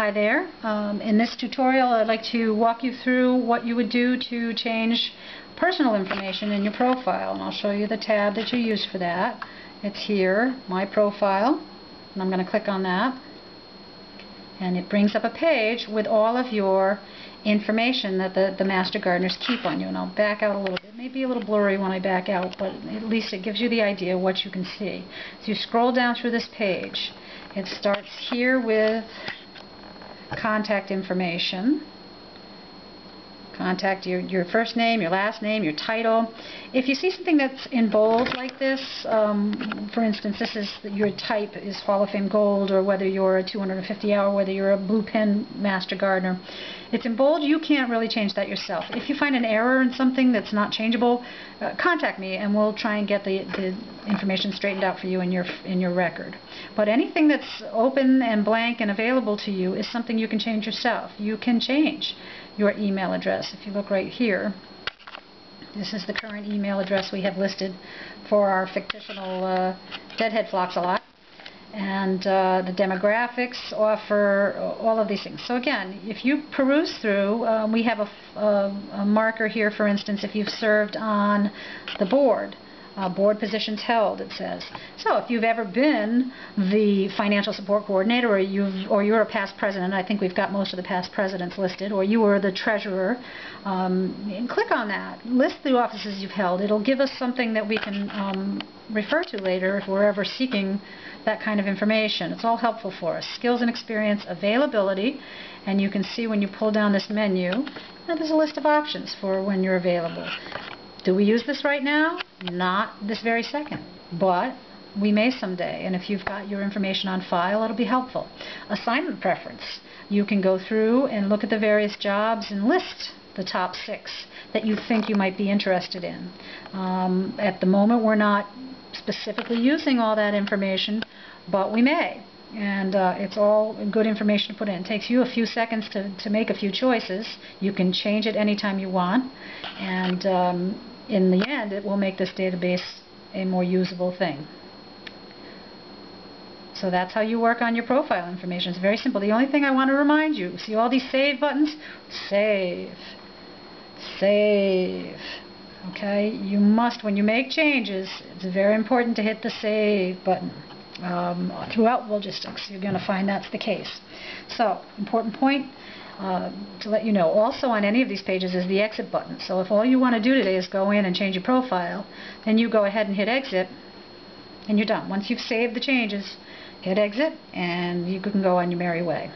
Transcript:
Hi there. Um, in this tutorial I'd like to walk you through what you would do to change personal information in your profile and I'll show you the tab that you use for that. It's here, My Profile, and I'm going to click on that and it brings up a page with all of your information that the, the Master Gardeners keep on you and I'll back out a little bit. It may be a little blurry when I back out but at least it gives you the idea what you can see. So you scroll down through this page. It starts here with contact information. Contact your, your first name, your last name, your title. If you see something that's in bold like this, um, for instance, this is your type is Hall of Fame Gold, or whether you're a 250 hour, whether you're a blue pen Master Gardener, it's in bold, you can't really change that yourself. If you find an error in something that's not changeable, uh, contact me and we'll try and get the, the information straightened out for you in your in your record. But anything that's open and blank and available to you is something you can change yourself. You can change your email address. If you look right here, this is the current email address we have listed for our fictional uh, Deadhead Phloxolot. And uh, the demographics offer all of these things. So again, if you peruse through, um, we have a, a, a marker here, for instance, if you've served on the board uh, board positions held, it says. So if you've ever been the financial support coordinator or, you've, or you're a past president, I think we've got most of the past presidents listed, or you were the treasurer, um, click on that. List the offices you've held. It'll give us something that we can um, refer to later if we're ever seeking that kind of information. It's all helpful for us. Skills and experience, availability, and you can see when you pull down this menu, now there's a list of options for when you're available. Do we use this right now? Not this very second, but we may someday, and if you've got your information on file, it'll be helpful. Assignment preference. You can go through and look at the various jobs and list the top six that you think you might be interested in. Um, at the moment, we're not specifically using all that information, but we may. And uh, it's all good information to put in. It takes you a few seconds to, to make a few choices. You can change it anytime you want. And um, in the end, it will make this database a more usable thing. So that's how you work on your profile information. It's very simple. The only thing I want to remind you, see all these save buttons? Save. Save. Okay? You must, when you make changes, it's very important to hit the save button. Um, throughout Volgistics, you're going to find that's the case. So, important point, uh, to let you know. Also on any of these pages is the exit button. So if all you want to do today is go in and change your profile, then you go ahead and hit exit and you're done. Once you've saved the changes, hit exit and you can go on your merry way.